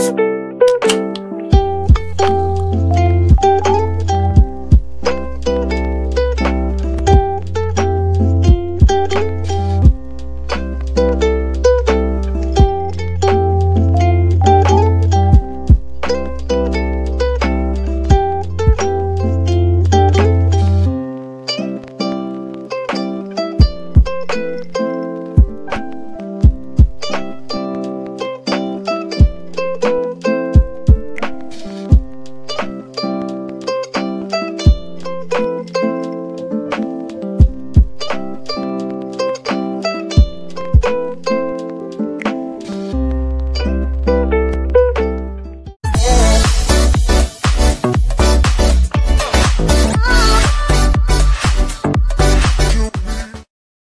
you